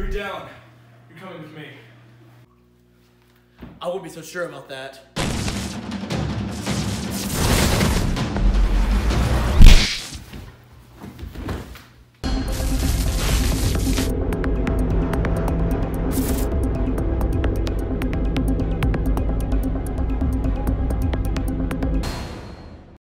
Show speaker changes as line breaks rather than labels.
Hurry down. You're coming with me.
I wouldn't be so sure about that.